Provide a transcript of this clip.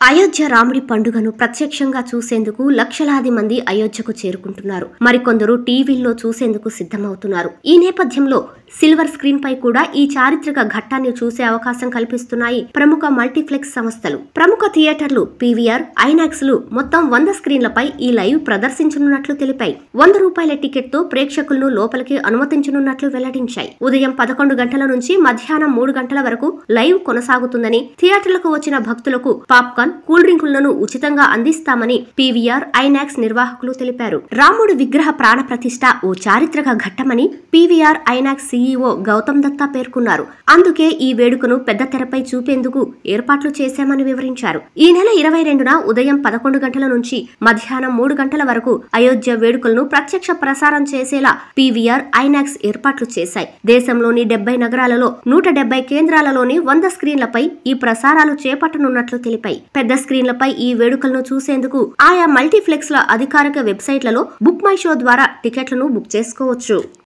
అయోధ్య రాముడి పండుగను ప్రత్యక్షంగా చూసేందుకు లక్షలాది మంది అయోధ్యకు చేరుకుంటున్నారు. మరికొందరు టీవీల్లో చూసేందుకు సిద్ధమవుతున్నారు. ఈ నేపథ్యంలో సిల్వర్ స్క్రీన్ పై కూడా ఈ చారిత్రక ఘట్టాన్ని చూసే అవకాశం కల్పిస్తున్నాయి ప్రముఖ మల్టీప్లెక్స్ సంస్థలు. ప్రముఖ థియేటర్లు పీవీఆర్ ఐనాక్స్లు మొత్తం వంద స్క్రీన్లపై ఈ లైవ్ ప్రదర్శించనున్నట్లు తెలిపాయి. వంద రూపాయల టికెట్తో ప్రేక్షకులను లోపలికి అనుమతించనున్నట్లు వెల్లడించాయి. ఉదయం పదకొండు గంటల నుంచి మధ్యాహ్నం మూడు గంటల వరకు లైవ్ కొనసాగుతుందని థియేటర్లకు వచ్చిన భక్తులకు పాప్కార్న్ కూల్ డ్రింకులను ఉచితంగా అందిస్తామని పీవీఆర్ ఐనాక్స్ నిర్వాహకులు తెలిపారు. రాముడి విగ్రహ ప్రాణ ప్రతిష్ఠ ఓ చారిత్రక ఘట్టమని PVR INOX CEO Gautam Dutta పేర్కొన్నారు. అందుకే ఈ వేడుకను పెద్ద తెరపై చూపేందుకు ఏర్పాట్లు చేశామని వివరించారు. ఈ నెల ఇరవై రెండున ఉదయం పదకొండు గంటల నుంచి మధ్యాహ్నం మూడు గంటల వరకు అయోధ్య వేడుకలను ప్రత్యక్ష ప్రసారం చేసేలా పీవీఆర్ ఐనాక్స్ ఏర్పాట్లు చేశాయి. దేశంలోని డెబ్బై నగరాలలో నూట డెబ్బై కేంద్రాలలోని వంద స్క్రీన్లపై ఈ ప్రసారాలు చేపట్టనున్నట్లు తెలిపాయి. పెద్ద స్క్రీన్లపై ఈ వేడుకలను చూసేందుకు ఆయా మల్టీప్లెక్స్ల అధికారిక వెబ్సైట్లలో బుక్ మై షో ద్వారా టికెట్లను బుక్ చేసుకోవచ్చు.